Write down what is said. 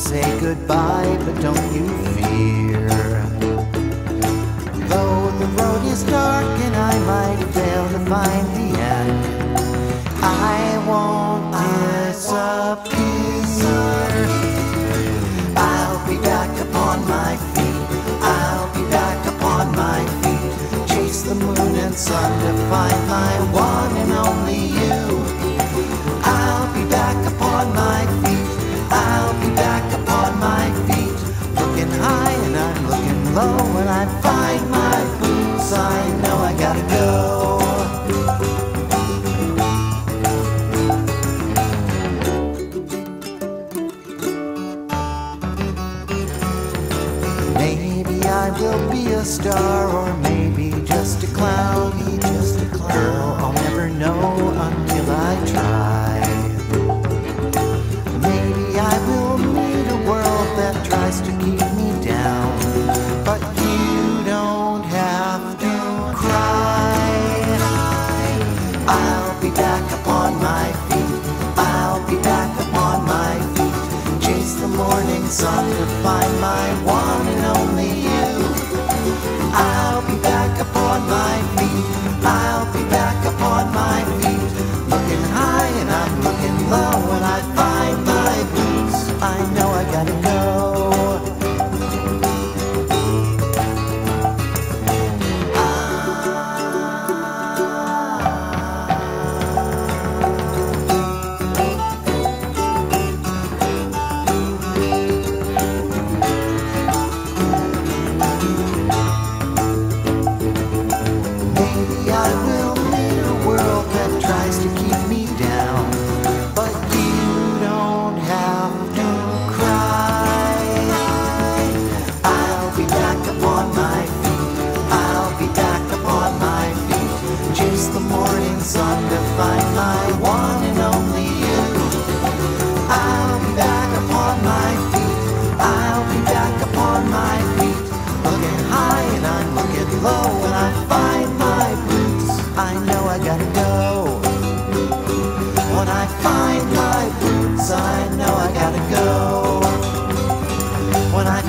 say goodbye, but don't you fear. Though the road is dark and I might fail to find the end, I won't disappear. low when I find my boots. I know I gotta go. Maybe I will be a star, or maybe just a clown. Just a clown. Girl, I'll never know until I try. Maybe I will need a world that tries to keep. Once I find my one back upon my feet. I'll be back upon my feet. Looking high and I'm looking low when I find my boots. I know I gotta go. When I find my boots, I know I gotta go. When I